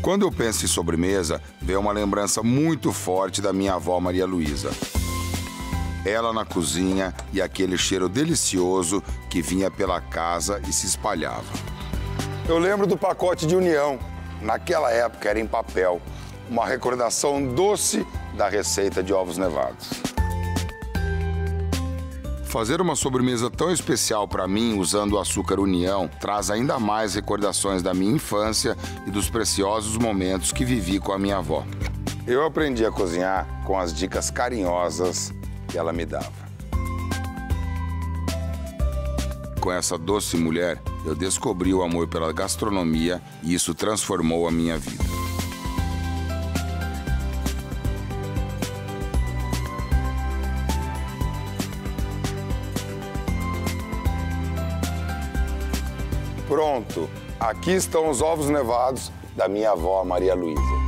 Quando eu penso em sobremesa, vem uma lembrança muito forte da minha avó Maria Luísa. Ela na cozinha e aquele cheiro delicioso que vinha pela casa e se espalhava. Eu lembro do pacote de união. Naquela época era em papel. Uma recordação doce da receita de ovos nevados. Fazer uma sobremesa tão especial para mim usando o açúcar União traz ainda mais recordações da minha infância e dos preciosos momentos que vivi com a minha avó. Eu aprendi a cozinhar com as dicas carinhosas que ela me dava. Com essa doce mulher, eu descobri o amor pela gastronomia e isso transformou a minha vida. Pronto, aqui estão os ovos nevados da minha avó Maria Luísa.